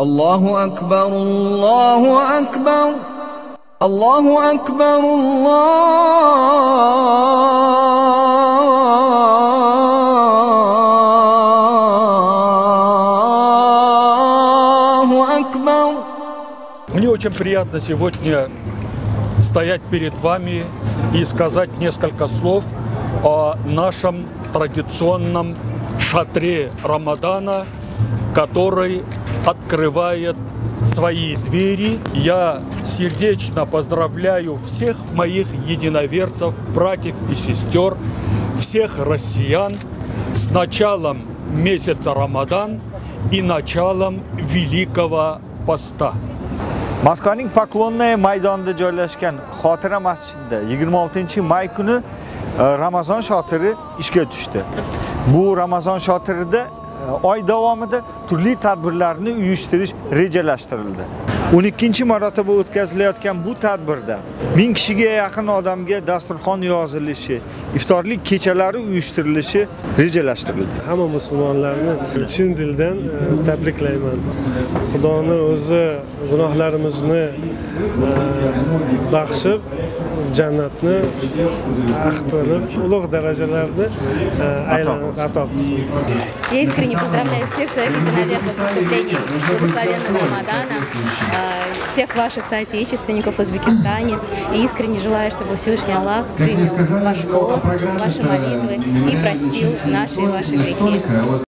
Аллаху акбар, Аллаху акбар, Аллаху акбар, Аллаху акбар. Мне очень приятно сегодня стоять перед вами и сказать несколько слов о нашем традиционном шатре Рамадана, который открывает свои двери. Я сердечно поздравляю всех моих единоверцев, братьев и сестер, всех россиян с началом месяца Рамадан и началом Великого Поста. Moskvaning Poklonnaya maydonida joylashgan Xotira masjidida 26 may kuni Ramazon shotiri ishga tushdi. Bu Ramazon shotirida oy davomida turli tadbirlarni uyushtirish rejalashtirildi. 12 marotaba o'tkazilayotgan bu tadbirda 1000 kishiga yaqin odamga dasturxon yozilishi, iftorlik kechalari uyushtirilishi rejalashtirildi. hamma musulmonlarni chin dildan e, tabriklayman xudoni o'zi gunohlarimizni e, jannatni axtarib ulug' darajalarni e, aylanib ato qilsin Я искренне поздравляю всех своих единоверцев с наступлением благословенного Рамадана, э, всех ваших соотечественников в Узбекистане. И искренне желаю, чтобы Всевышний Аллах принял ваш пост, ваши молитвы и простил наши и ваши грехи.